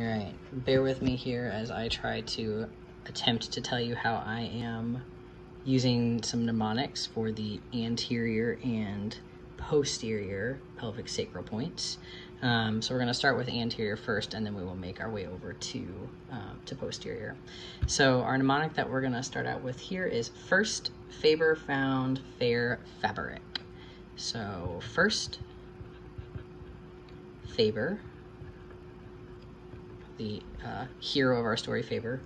All right, bear with me here as I try to attempt to tell you how I am using some mnemonics for the anterior and posterior pelvic sacral points. Um, so we're going to start with anterior first, and then we will make our way over to, um, to posterior. So our mnemonic that we're going to start out with here is first, Faber found fair fabric. So first, Faber, the uh, hero of our story, Faber,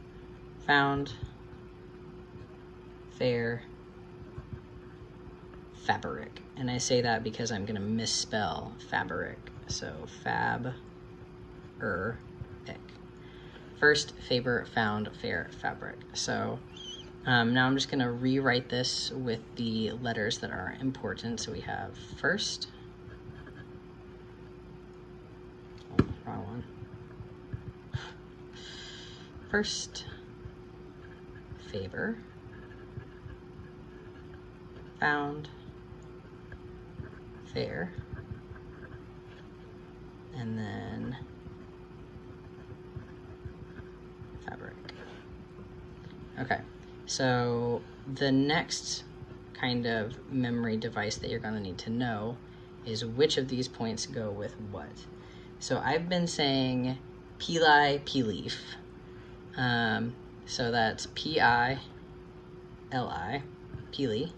found fair fabric. And I say that because I'm going to misspell fabric. So fab er ick. First, Faber found fair fabric. So um, now I'm just going to rewrite this with the letters that are important. So we have first, oh, wrong one. First, Faber found fair and then fabric. Okay, so the next kind of memory device that you're going to need to know is which of these points go with what. So I've been saying pili, p-leaf. Um, so that's P-I-L-I, pili,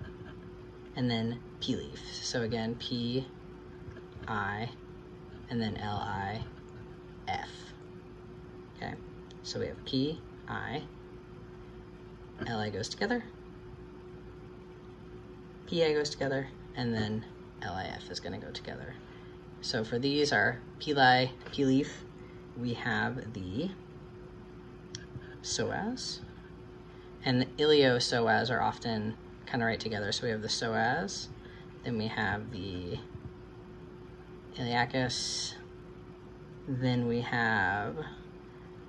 and then p-leaf. So again, P-I, and then L-I-F. Okay, so we have P, I, L-I goes together, P-I goes together, and then L-I-F is gonna go together. So for these are Pili, P-leaf, we have the psoas, and the iliopsoas are often kind of right together. So we have the psoas, then we have the iliacus. Then we have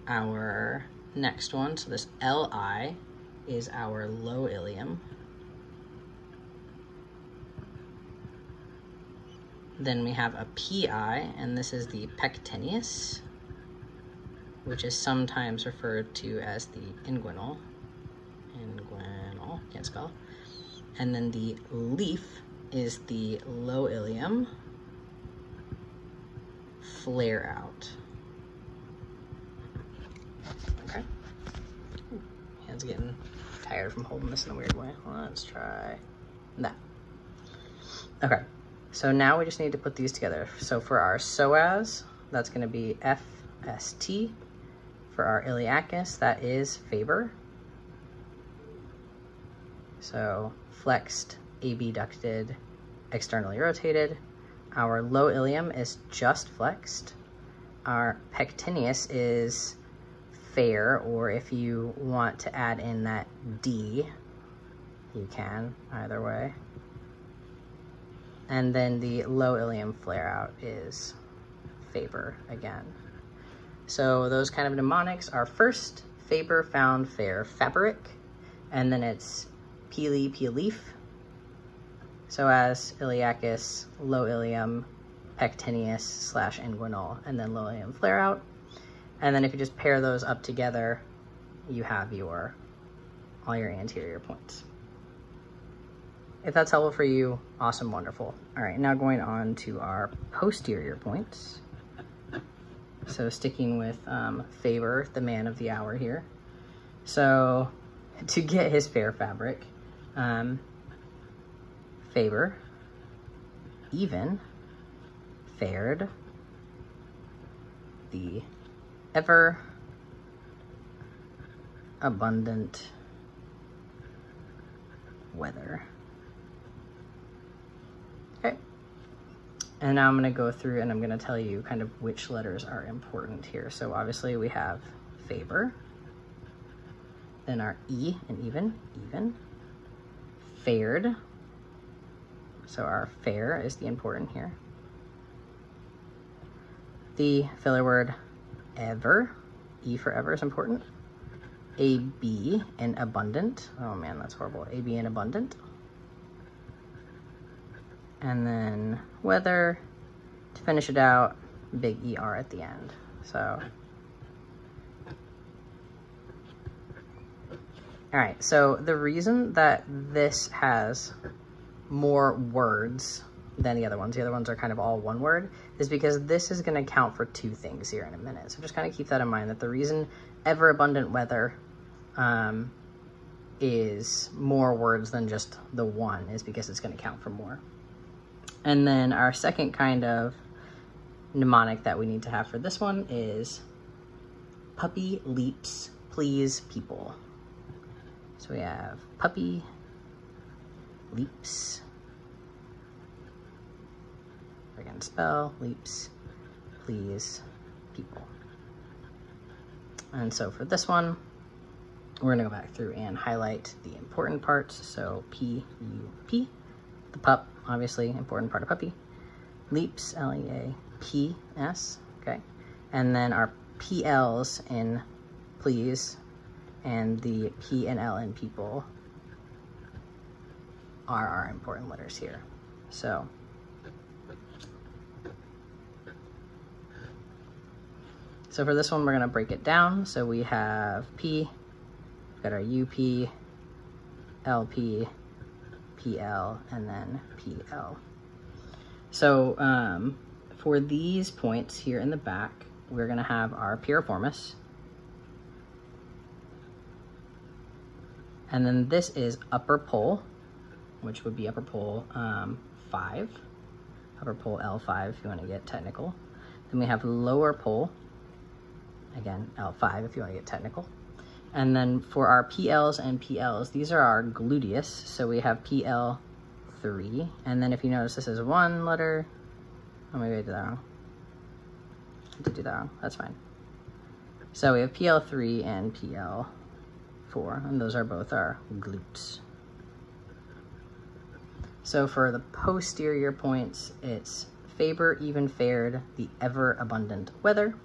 our next one. So this Li is our low ilium. Then we have a PI, and this is the pectineus, which is sometimes referred to as the inguinal. Inguinal, can't spell. And then the leaf is the low ilium, flare out. Okay. Hand's getting tired from holding this in a weird way. Let's try that. Okay. So now we just need to put these together. So for our psoas, that's going to be FST. For our iliacus, that is Faber. So flexed, abducted, externally rotated. Our low ilium is just flexed. Our pectineus is fair, or if you want to add in that D, you can, either way. And then the low ilium flare out is Faber again. So those kind of mnemonics are first Faber found fair fabric, and then it's Pili P-leaf, as iliacus, low ilium, pectineus slash inguinal, and then low ilium flare out. And then if you just pair those up together, you have your all your anterior points. If that's helpful for you, awesome, wonderful. All right, now going on to our posterior points. So sticking with um, Faber, the man of the hour here. So to get his fair fabric, um, Faber, even, fared, the ever abundant weather. And now I'm going to go through and I'm going to tell you kind of which letters are important here. So obviously we have Faber, then our E and even, even, fared, so our fair is the important here. The filler word ever, E for ever is important. AB and abundant. Oh man, that's horrible. AB and abundant and then weather to finish it out, big ER at the end. So, all right, so the reason that this has more words than the other ones, the other ones are kind of all one word, is because this is gonna count for two things here in a minute. So just kind of keep that in mind that the reason ever abundant weather um, is more words than just the one is because it's gonna count for more. And then our second kind of mnemonic that we need to have for this one is puppy leaps please people. So we have puppy leaps. Again, spell leaps please people. And so for this one, we're gonna go back through and highlight the important parts. So P-U-P, the pup, obviously, important part of puppy. Leaps, L-E-A-P-S, okay? And then our PLs in please and the P and L in people are our important letters here. So So for this one, we're gonna break it down. So we have P, we've got our UP, LP, PL, and then PL. So um, for these points here in the back, we're gonna have our piriformis. And then this is upper pole, which would be upper pole um, five, upper pole L5 if you wanna get technical. Then we have lower pole, Again, L5 if you want to get technical. And then for our PLs and PLs, these are our gluteus. So we have PL3. And then if you notice, this is one letter. Oh, maybe I did that wrong. I did do that wrong. That's fine. So we have PL3 and PL4, and those are both our glutes. So for the posterior points, it's Faber even fared the ever abundant weather.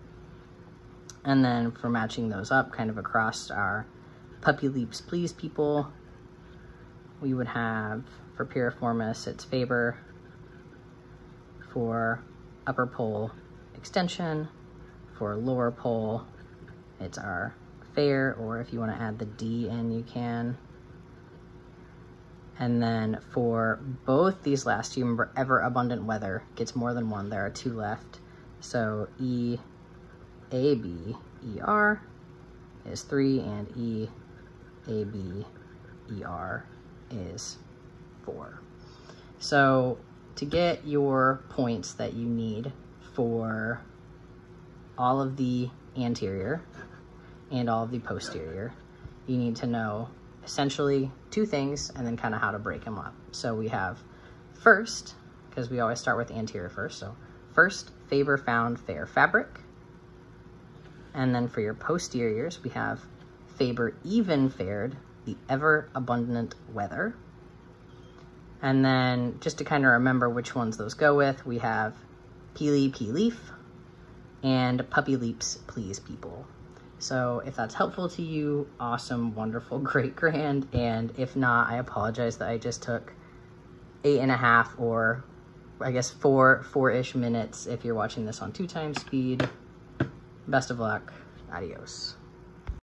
And then for matching those up kind of across our puppy leaps please people, we would have for piriformis, it's Faber. For upper pole extension, for lower pole, it's our fair, or if you want to add the D in, you can. And then for both these last two, remember, ever abundant weather gets more than one. There are two left. So E a, B, E, R is 3, and E, A, B, E, R is 4. So to get your points that you need for all of the anterior and all of the posterior, you need to know essentially two things and then kind of how to break them up. So we have first, because we always start with anterior first, so first, Faber found fair fabric. And then for your posteriors, we have Faber even fared the ever abundant weather. And then just to kind of remember which ones those go with, we have Peely Pea Leaf and Puppy Leaps Please People. So if that's helpful to you, awesome, wonderful, great, grand. And if not, I apologize that I just took eight and a half or I guess four, four-ish minutes if you're watching this on two times speed. Best of luck. Adios.